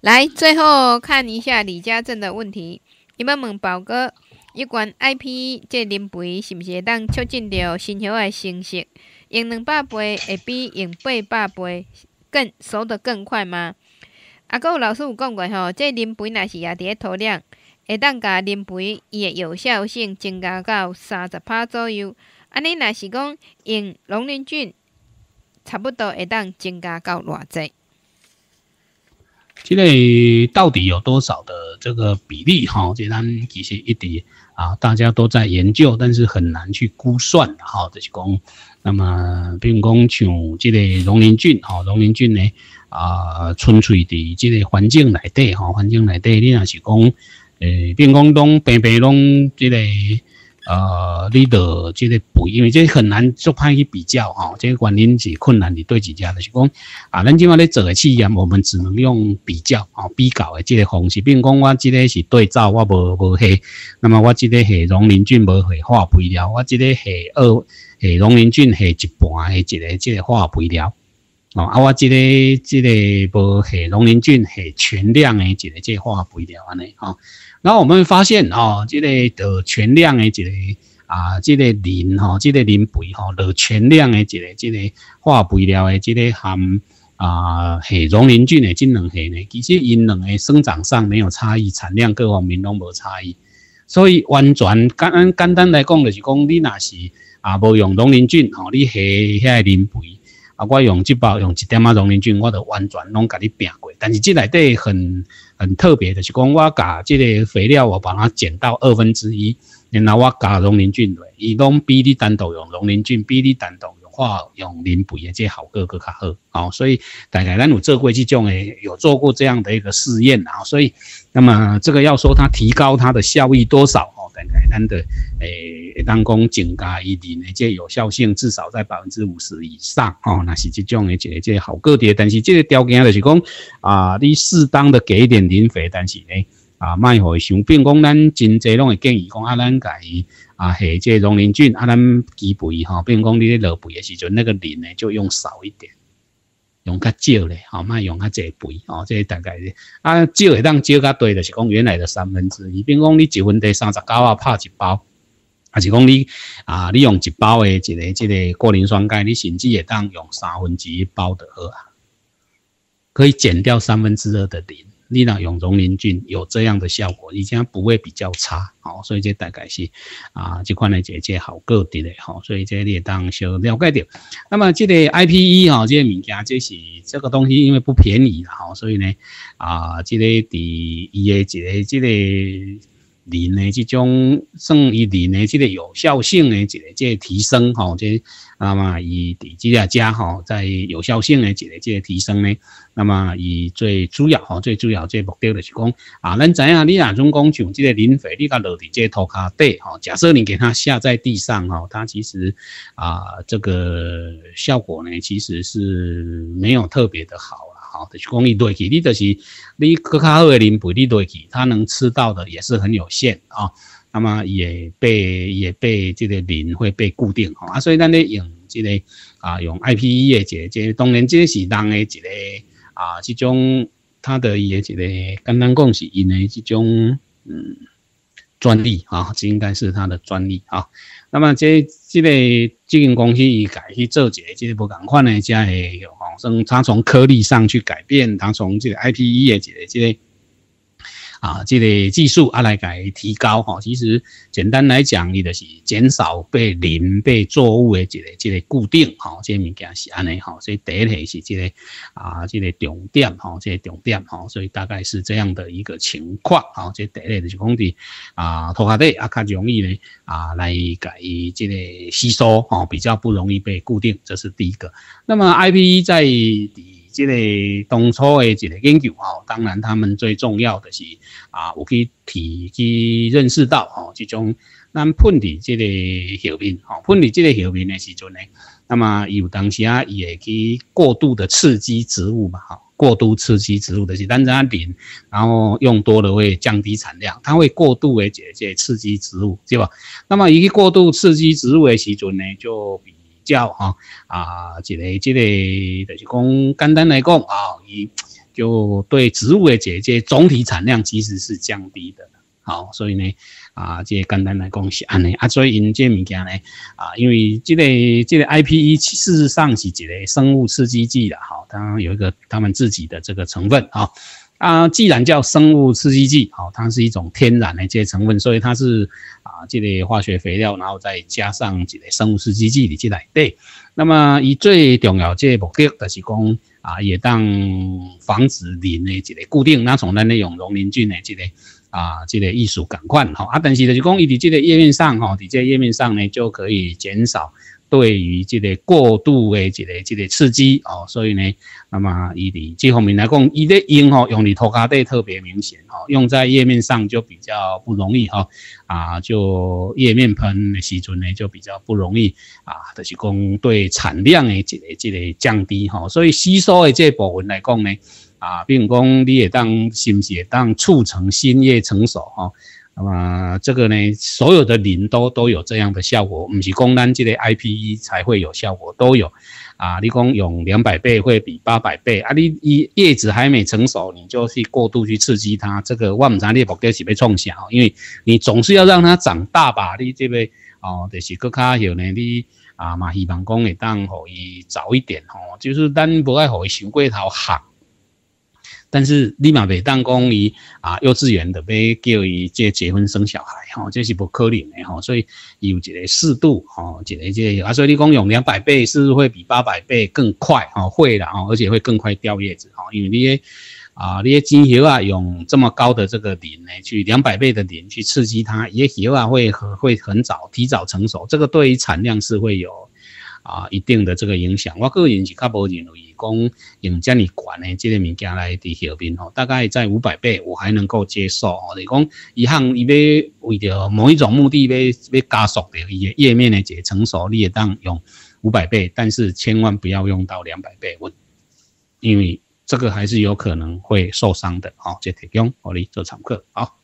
来，最后看一下李家镇的问题。你们问宝哥，一罐 I P 这磷肥是不是会当促进着新叶的生息？用两百倍会比用八百倍更熟得更快吗？啊，有老师有讲过吼，这磷肥若是也伫咧土壤，会当甲磷肥伊的有效性增加到三十帕左右。安尼若是讲用龙鳞菌，差不多会当增加到偌济？这个到底有多少的这个比例？哈，这咱其实一直啊，大家都在研究，但是很难去估算。哈，就是讲，那么比如讲像这个龙鳞菌，哈，龙鳞菌呢啊，纯粹的这个环境内底，哈，环境内底，你若是讲，诶，比如讲拢平平拢这个。呃，你的这个肥，因为这很难做派去比较哈，这个原因是困难的对几家的是讲啊，咱今嘛咧做个试验，我们只能用比较啊，比较的这个方式，比如讲我这个是对照，我无无下，那么我这个下溶磷菌无下化肥料，我这个下二下溶磷菌下一半的一个这个化肥料，哦，啊，我这个这个无下农林菌下全量的一个这化肥料安尼哈。然后我们会发现哦，这个的全量的这个啊，这个磷哈，这个磷肥哈，的全量的这个这个化肥料的这个含啊，hệ 溶磷菌的这两系呢，其实因两个生长上没有差异，产量各方面都无差异，所以完全简简单来讲就是讲，你若是啊无用溶磷菌吼，你下遐个磷肥。啊，我用这包用一点仔溶磷菌，我都完全拢甲你拼过。但是这内底很很特别的是讲，我甲这个肥料我把它减到二分之一，然后我加溶磷菌落，伊拢比你单独用溶磷菌，比你单独用化用磷肥的这好个个较好。好，所以大概咱有做过这种诶，有做过这样的一个试验啊。所以，那么这个要说它提高它的效益多少哦？大概？咱的诶，当讲增加一定的这有效性，至少在百分之五十以上哦。那是这种的这这好个别，但是这个条件就是讲啊，你适当的给一点磷肥，但是呢啊，卖互伤。比如讲，咱真济拢会建议讲啊，咱伊啊下这溶磷菌啊，咱基肥哈，比如讲你咧落肥的时阵，那个磷呢就用少一点。用较少咧，吼，卖用较济肥，吼，这大概是啊，少会当少较多，就是讲原来的三分之一。比如讲你一分地三十九啊，拍一包，还是讲你啊，你用一包的一个这个过磷酸钙，你甚至会当用三分之一包的喝啊，可以减掉三分之二的磷。你那用溶磷菌有这样的效果，以前不会比较差，好，所以这大概是啊，这款的这这好个的嘞，好，所以这你当小了解点。那么这个 IPE 哈，这个物件这是这个东西，因为不便宜哈，所以呢啊，这个第一个这个这个。磷的这种算于磷的这个有效性的一个这个提升吼，这那么以第几啊加吼，在有效性的一个这个提升呢？那么以最主要吼，最主要这目标就是讲啊，咱知影你啊种讲像这个磷肥，你甲落伫这土骹底吼，假设你给它下在地上吼，它其实啊这个效果呢，其实是没有特别的好。好，就是讲伊落去，你就是你搁较好的磷肥，你落去，它能吃到的也是很有限啊。那么也被也被这个磷会被固定啊，所以咱咧用这个啊用 IPE 的这这当然这是人的一个啊这种它的一个简单讲是因为这种嗯专利啊，这应该是它的专利啊。那么这这个即间公司伊改去做即个，即个不共款的，才会有吼，从他从颗粒上去改变，他从即个 IPE 诶即个这个。啊，这个技术啊来改提高哈，其实简单来讲，伊就是减少被磷被作物的这个这个固定哈，这物件是安尼哈，所以第一题是这个啊，这个重点哈，这个重点哈，所以大概是这样的一个情况哈，这第一就是讲的啊，拖下底啊较容易呢啊来改这个吸收哈，比较不容易被固定，这是第一个。那么 IPE 在这个当初的一个研究吼，当然他们最重要的是啊，有去提去认识到吼，这种咱喷伫这个后面吼，喷伫这个后面的时阵呢，那么有当时啊也去过度的刺激植物嘛吼，过度刺激植物的是，但是它磷，然后用多了会降低产量，它会过度的这这刺激植物，对吧？那么一个过度刺激植物的时阵呢，就叫哈啊，一个这个就是讲简单来讲啊，伊就对植物的这这总体产量其实是降低的。好，所以呢，啊，这简单来讲是安尼啊，所以因这物件呢，啊，因为这个这个 IPE 事实上是一个生物刺激剂的，好，它有一个他们自己的这个成分啊。啊，既然叫生物刺激剂，好，它是一种天然的这些成分，所以它是，这类化学肥料，然后再加上即个生物试剂剂里进来。对，那么伊最重要这目的，就是讲啊，也当防止林的即个固定，那从咱咧用农林菌的这个啊，这个艺术感官，哈啊，但是就是讲，伊伫这个页面上，哈，伫这页面上呢，就可以减少。对于这个过度的这个这个刺激哦，所以呢，那么伊的这方面来讲，伊的用吼用的涂骹底特别明显哦，用在页面上就比较不容易哈啊，就页面喷的时阵呢就比较不容易啊，就是讲对产量的这个这个降低哈，所以吸收的这部分来讲呢啊，比如讲你也当是不是当促成新叶成熟哈。么这个呢，所有的磷都都有这样的效果，不是光单这类 IPE 才会有效果，都有啊。你讲用两百倍会比八百倍啊，你叶叶子还没成熟，你就去过度去刺激它，这个万常列目标是被冲下，因为你总是要让它长大吧？你这边哦，就是搁卡有呢，你啊嘛希望讲会当可以早一点哦，就是咱不爱可以上过头行。但是立马被当讲伊啊，幼稚园的被叫伊这结婚生小孩吼，这是不可能的吼，所以有一个适度吼，一个这啊，所以你讲用两百倍是会比八百倍更快吼？会的吼，而且会更快掉叶子吼，因为你啊，你些精油啊，用这么高的这个磷呢，去两百倍的磷去刺激它，也油啊会很会很早提早成熟，这个对于产量是会有。啊，一定的这个影响，我个人是较无认为讲用这么悬的这个物件来伫后面吼，大概在五百倍我还能够接受哦。你讲一项伊要为着某一种目的要要加速的伊个页面的一个成熟，你也当用五百倍，但是千万不要用到两百倍，我因为这个还是有可能会受伤的哦。这提供我你做常客好。